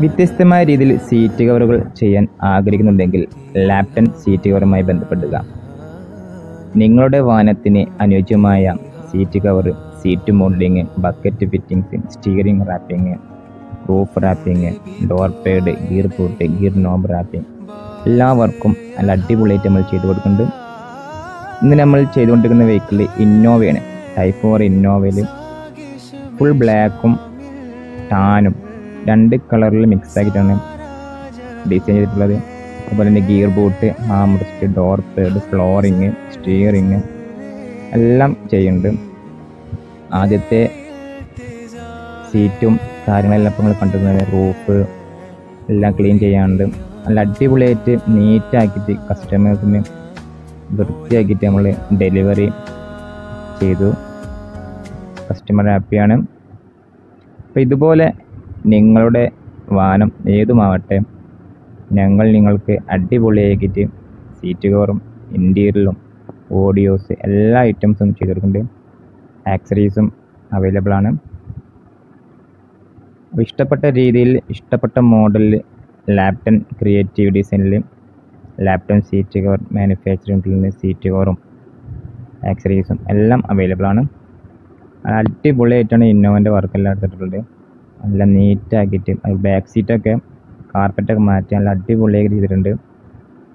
വ്യത്യസ്തമായ രീതിയിൽ സീറ്റ് കവറുകൾ ചെയ്യാൻ ആഗ്രഹിക്കുന്നുണ്ടെങ്കിൽ ലാപ്ടൺ സീറ്റ് കവറുമായി ബന്ധപ്പെടുക. നിങ്ങളുടെ വാഹനത്തിന് അനുയോജ്യമായ seat cover seat modelling bucket fittings steering wrapping roof wrapping door pad gear പൂട്ട് ഗിയർ നോബ് റാപ്പിംഗ് എല്ലാ വർക്കും നല്ല അടിപൊളിയായിട്ട് നമ്മൾ ചെയ്തു കൊടുക്കുന്നുണ്ട്. ഇന്ന് നമ്മൾ ചെയ്തുകൊണ്ടിരിക്കുന്ന വെഹിക്കിൾ ഇന്നോവയാണ് ടൈപ്പ് ഫോർ ഇന്നോവയിൽ ഫുൾ ബ്ലാക്കും ടാനും രണ്ട് കളറിൽ മിക്സ് ആക്കിയിട്ടാണ് ഡിസൈൻ ചെയ്തിട്ടുള്ളത്. അതുപോലെ തന്നെ gear boot armrest door pad flooring steering എല്ലാം ചെയ്യുന്നുണ്ട്. ആദ്യത്തെ സീറ്റും കാര്യങ്ങളെല്ലാം ഇപ്പോൾ നമ്മൾ കണ്ടിരുന്നത് റൂഫ് എല്ലാം ക്ലീൻ ചെയ്യാനുണ്ട്. നല്ല അടിപൊളിയായിട്ട് നീറ്റാക്കിയിട്ട് കസ്റ്റമേഴ്സിന് വൃത്തിയാക്കിയിട്ട് നമ്മൾ ഡെലിവറി ചെയ്തു. കസ്റ്റമർ ഹാപ്പിയാണ് അപ്പോൾ ഇതുപോലെ നിങ്ങളുടെ വാഹനം ഏതുമാവട്ടെ ഞങ്ങൾ നിങ്ങൾക്ക് അടിപൊളിയാക്കിയിട്ട് സീറ്റ് കവറും ഇന്റീരിയലും ഓഡിയോസ് എല്ലാ ഐറ്റംസും ചെയ്തിട്ടുണ്ട് ആക്സറീസും അവൈലബിൾ ആണ് ഇഷ്ടപ്പെട്ട രീതിയിൽ ഇഷ്ടപ്പെട്ട മോഡലിൽ ലാപ്ടൺ ക്രിയേറ്റീവ് ഡിസൈനിൽ ലാപ്ടൺ സീറ്റ് കവർ മാനുഫാക്ചറിംഗിൽ നിന്ന് സീറ്റ് കവറും ആക്സറീസും എല്ലാം അവൈലബിൾ ആണ് അടിപൊളിയായിട്ടാണ് ഇന്നോവന്റെ വർക്കെല്ലാം എടുത്തിട്ടുള്ളത്. നല്ല നീറ്റാക്കിയിട്ട് ബാക്ക് സീറ്റൊക്കെ കാർപ്പറ്റൊക്കെ മാറ്റി നല്ല അടിപൊളിയാക്കി ചെയ്തിട്ടുണ്ട്.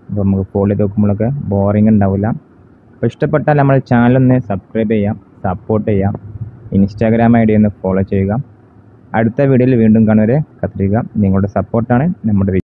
അപ്പോൾ നമുക്ക് ഫോളോ ചെയ്ത് നോക്കുമ്പോഴൊക്കെ ബോറിംഗ് ഉണ്ടാവില്ല. അപ്പോൾ ഇഷ്ടപ്പെട്ടാൽ നമ്മൾ ചാനലൊന്ന് സബ്സ്ക്രൈബ് ചെയ്യാം സപ്പോർട്ട് ചെയ്യാം. ഇൻസ്റ്റാഗ്രാം ഐ ഡി ഒന്ന് ഫോളോ ചെയ്യുക. അടുത്ത വീഡിയോയിൽ വീണ്ടും കാണുവരെ കത്തിരിക്കുക നിങ്ങളുടെ സപ്പോർട്ടാണ് നമ്മുടെ